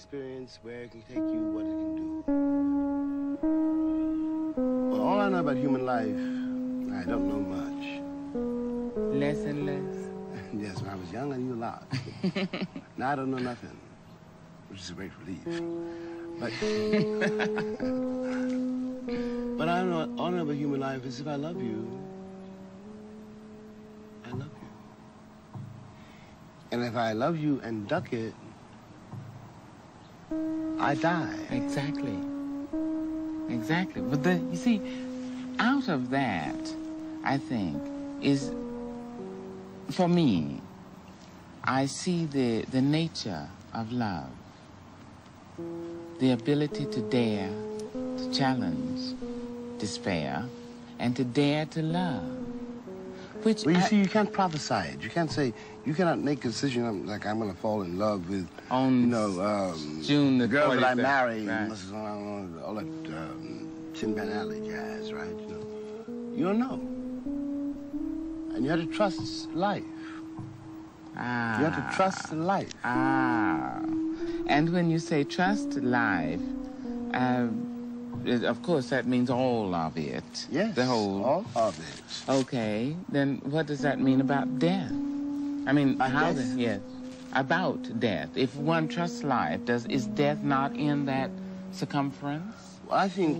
experience, where it can take you, what it can do. Well, all I know about human life, I don't know much. Less and less. yes, when I was young, I knew a lot. now I don't know nothing, which is a great relief. But, but I know all I know about human life is if I love you, I love you. And if I love you and duck it, I die. Exactly. Exactly. But the you see, out of that, I think, is for me, I see the the nature of love. The ability to dare, to challenge despair, and to dare to love. Which Well, you I- see, you can't prophesy it. You can't say, you cannot make a decision like I'm going to fall in love with, On you know, um, June the girl that I 25th, marry. right. Is all, all that um, Tin Pan Alley jazz, right? You know, you don't know. And you have to trust life. ah, You have to trust life. Ah, and when you say trust life, uh, it- of course that means all of it. Yes, The whole. all of it. Okay, then what does that mean about death? I mean, About how? death? The, yes, about death. If one trusts life, does is death not in that circumference? Well, I think,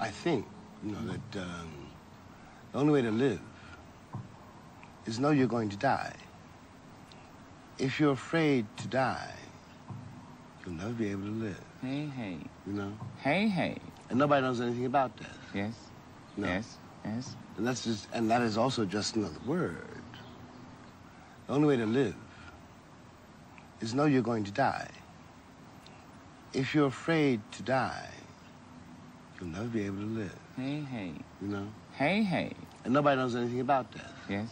I think, you know, that um, the only way to live is know you're going to die. If you're afraid to die, you'll never be able to live, Hey, hey, you know? hey, hey. And nobody knows anything about death. Yes, No. yes, yes. And that's just, and that is also just another word. The only way to live is know you're going to die. If you're afraid to die, you'll never be able to live, Hey, hey, you know? hey, hey. And nobody knows anything about death. Yes,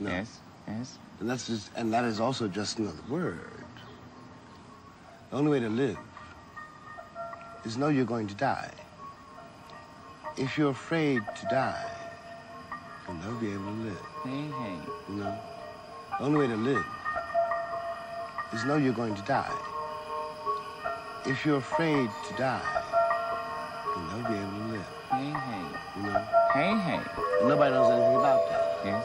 No. yes, yes. And that's just, and that is also just another word. The only way to live is know you're going to die. If you're afraid to die, you'll never be able to live, Hey, hey. you know? The only way to live is know you're going to die. If you're afraid to die, you'll never be able to live, Hey, hey, you know? hey, hey. And nobody knows anything about that. Yes,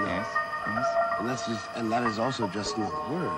No. yes, yes. And that's just, and that is also just another word.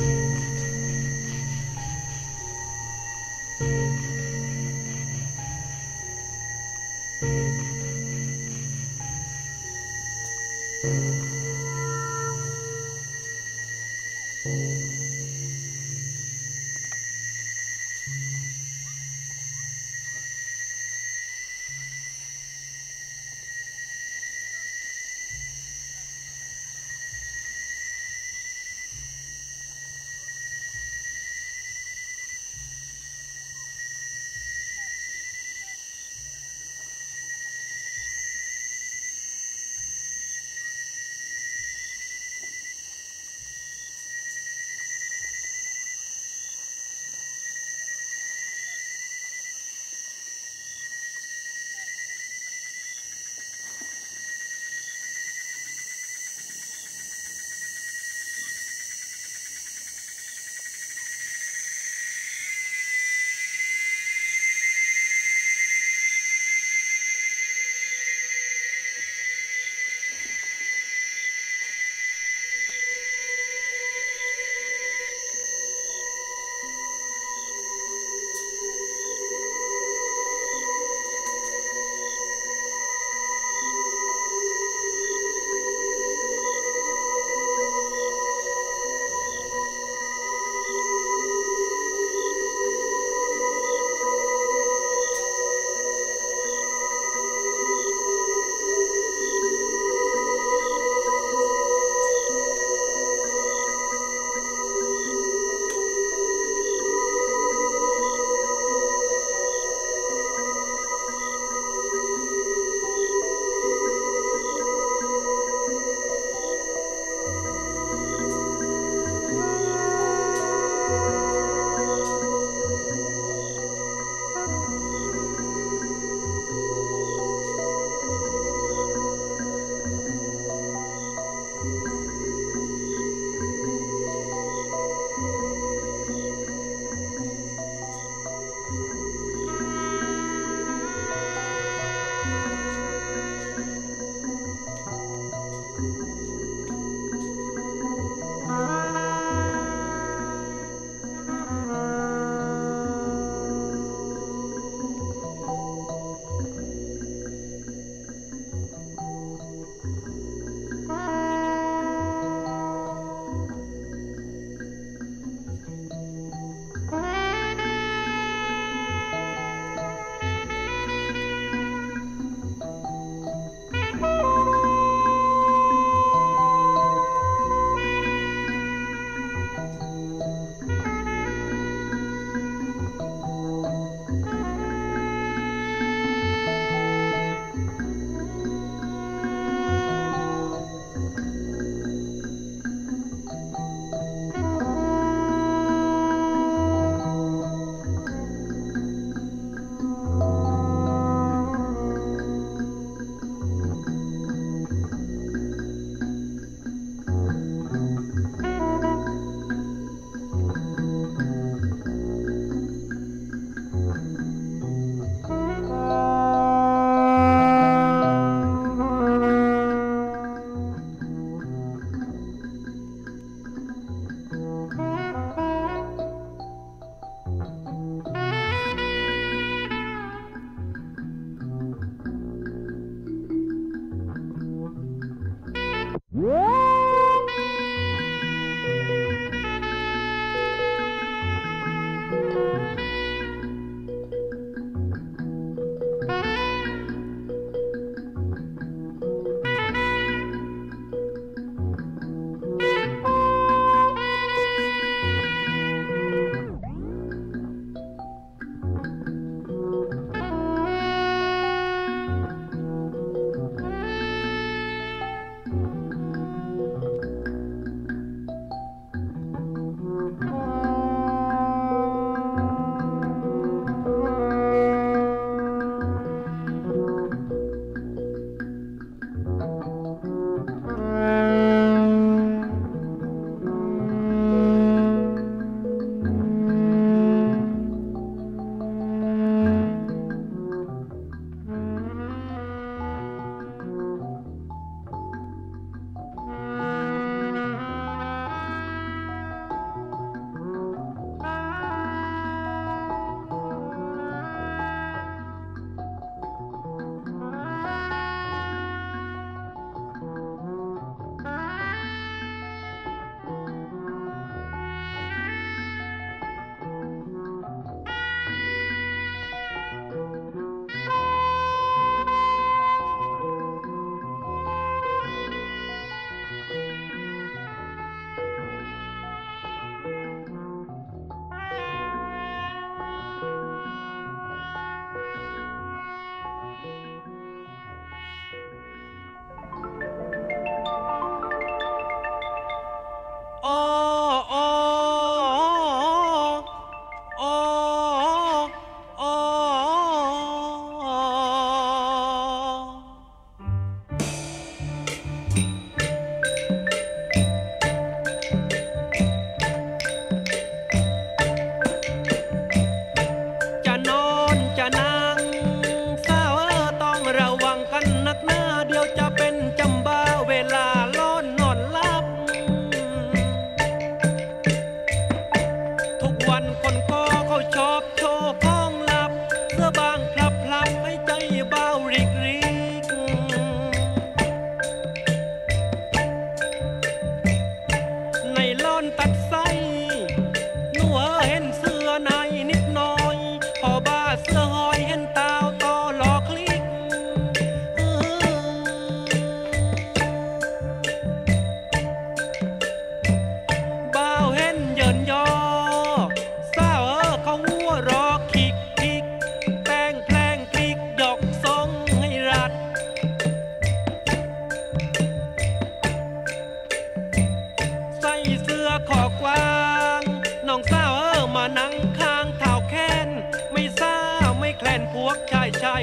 Yeah.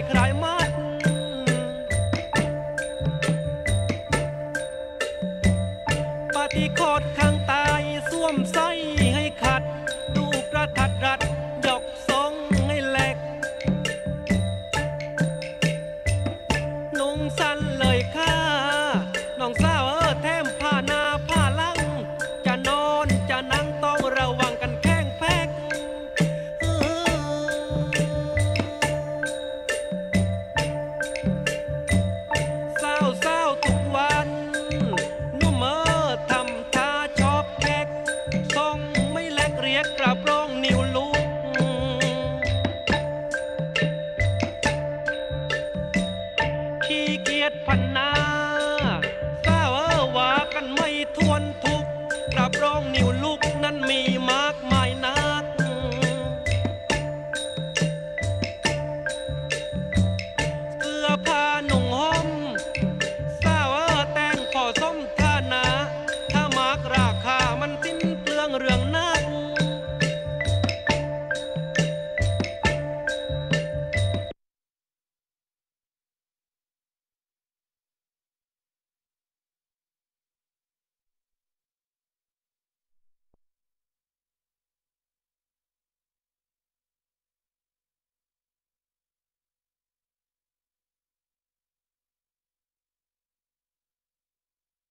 ใคร